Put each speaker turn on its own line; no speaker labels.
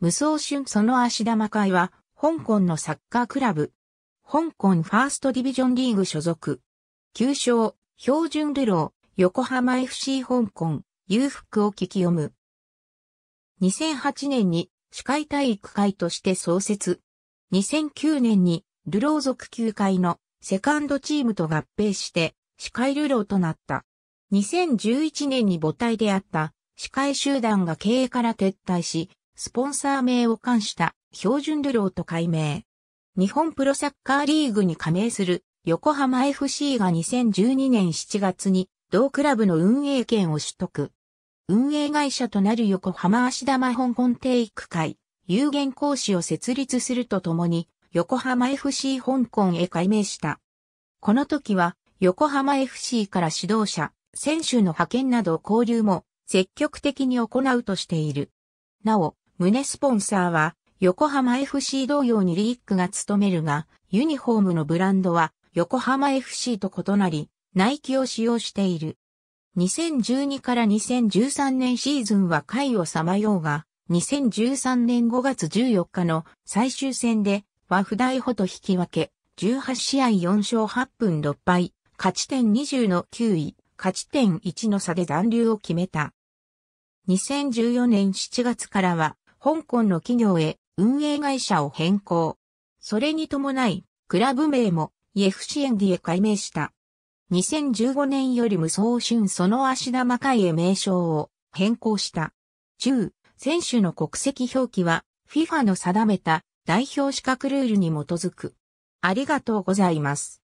無双春その足玉会は、香港のサッカークラブ。香港ファーストディビジョンリーグ所属。旧称、標準ルロー、横浜 FC 香港、裕福を聞き読む。2008年に、司会体育会として創設。2009年に、ルロー族球界のセカンドチームと合併して、司会ルローとなった。2011年に母体であった司会集団が経営から撤退し、スポンサー名を冠した標準ルローと改名。日本プロサッカーリーグに加盟する横浜 FC が2012年7月に同クラブの運営権を取得。運営会社となる横浜足玉香港体育会有限講師を設立するとともに横浜 FC 香港へ改名した。この時は横浜 FC から指導者、選手の派遣など交流も積極的に行うとしている。なお、胸スポンサーは、横浜 FC 同様にリークが務めるが、ユニフォームのブランドは、横浜 FC と異なり、ナイキを使用している。2012から2013年シーズンは回をさまようが、2013年5月14日の最終戦で、和フ大ホと引き分け、18試合4勝8分6敗、勝ち点20の9位、勝ち点1の差で残留を決めた。2014年7月からは、香港の企業へ運営会社を変更。それに伴い、クラブ名もイエフシエンディへ改名した。2015年より無双春その足玉会へ名称を変更した。中、選手の国籍表記は FIFA の定めた代表資格ルールに基づく。ありがとうございます。